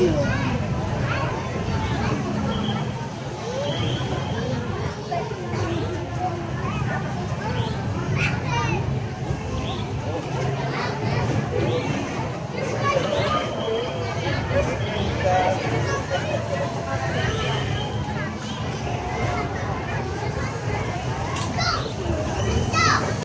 Brasil.